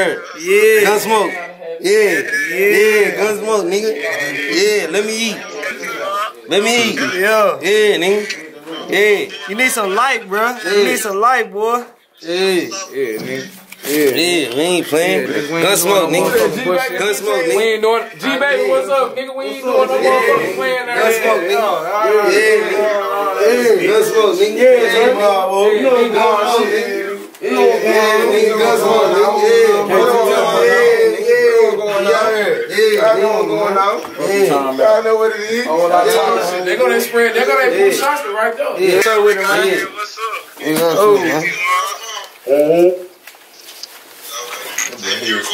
word. Yeah. Gun smoke. Yeah. Yeah. Gun smoke, nigga. Yeah. Let me eat. Let me eat. Yeah. Yeah, nigga. Yeah. You need some light, bro. You need some light, boy. Yeah. Yeah, nigga. Yeah, we ain't playing. Yeah, nigga, we Gun smoke, nigga. Gun smoke, We ain't doing G baby, what's up, nigga? We ain't doing no motherfucking playing out Gun smoke, nigga. Yeah, nigga. Yeah, gun smoke, nigga. Yeah, bravo. You know what gun smoke, nigga. Yeah, yeah, nigga. Gun smoke, nigga. Yeah, hold on. Yeah, yeah. going on here. Yeah, Y'all know what's going on. Yeah. Y'all know what it is. Oh, that talk shit. They gonna spread. They gonna push shots right there. Yeah. So with it, man. Yeah. What's up? Yeah, gun smoke, man.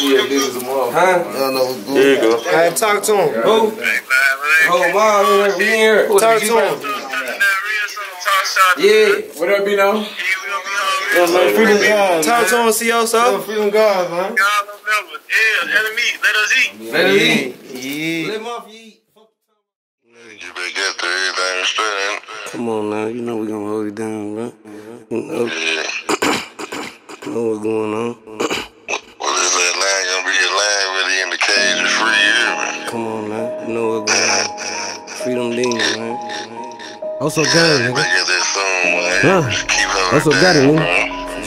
Yeah, this is a motherfucker. Huh? Y'all know what's good. There you go. Hey, talk to him. Who? Oh, mom, we in here. Talk to him. Yeah. What up, be now? Yeah, man, freedom guys. Talk to him, COSO. Freedom guys, man. Y'all remember. Yeah, let me eat. Let us eat. Let him eat. Yeah. Let him off you eat. You better get to everything straight. Come on now, you know we gonna hold it down, bro. You know, Yeah. know what's going on. Well, is that line gonna be a line really in the cage is free here, man? Come on now, you know what's going on. Freedom demon, man. Oso Gotti, nigga. better get that soon, man. Huh. Just keep That's what got it, down,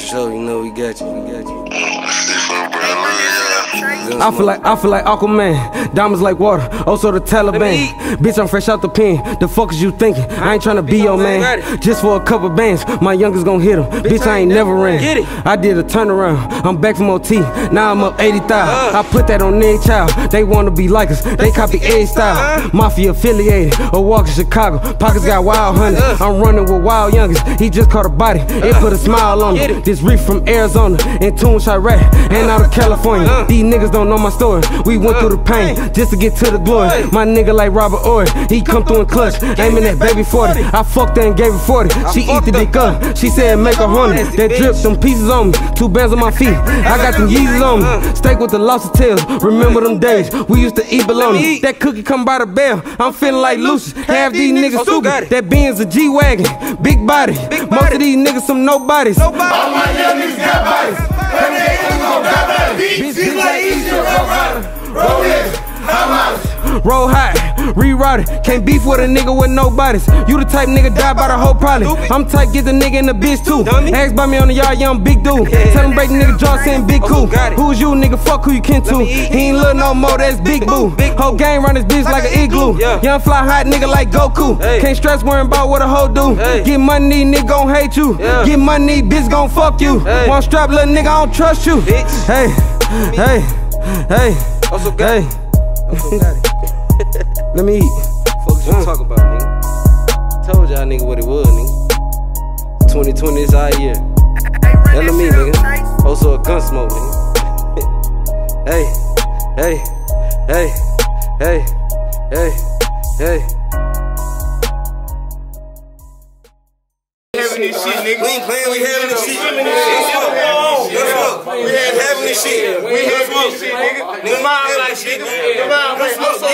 sure, you know we got you, we got you. Bro. See for bro, love y'all. I feel like I feel like Aquaman, diamonds like water. Also the Taliban, bitch. I'm fresh out the pen. The fuck is you thinking? I ain't tryna be your man. Just for a couple bands, my youngest gon' hit him. Bitch, I ain't never ran. I did a turnaround. I'm back from OT. Now I'm up 80,000. I put that on every child. They wanna be like us. They copy A style. Mafia affiliated. Or walk in Chicago. Pockets got wild honey. I'm running with wild youngest. He just caught a body. It put a smile on him. This reef from Arizona and Tune Chirac and out of California. These niggas don't know my story. We went through the pain just to get to the glory. My nigga like Robert Horry. He come through in clutch. Aiming that baby 40. I fucked her and gave her 40. She eat the dick up. She said make a hundred. That drip some pieces on me. Two bands on my feet. I got them Yeezys on me. Steak with the lobster tails. Remember them days. We used to eat bologna. That cookie come by the bell. I'm feeling like Lucius. Half these niggas stupid. That Benz a G-Wagon. Big body. Most of these niggas some nobodies. All my young niggas got bodies. Every day niggas gon' die by the Roll high, reroute it. Can't beef with a nigga with no bodies. You the type nigga die by the whole probably. I'm type get the nigga in the bitch too. Ask by me on the yard, young big dude. Tell him break the nigga jaw, saying big cool. Who's you, nigga? Fuck who you kin to. He ain't look no more, that's big boo. Whole gang run this bitch like an igloo. Young fly hot nigga like Goku. Can't stress worrying about what a hoe do. Get money, nigga gon' hate you. Get money, bitch gon' fuck you. One strap, little nigga, I don't trust you. Hey, hey, hey, hey. Let me eat. Fuck you mm. talking about, nigga? Told y'all nigga what it was, nigga. 2020 is our year. Hell me, nigga. Also a gun smoke, nigga. hey, hey, hey, hey, hey, hey. Having this shit, nigga. We ain't playing, we having this shit. Let's go. Let's go. We ain't having this shit. We having this shit, nigga. Nigga, mine like shit, nigga. Nigga, like shit. I'm so gun smoke,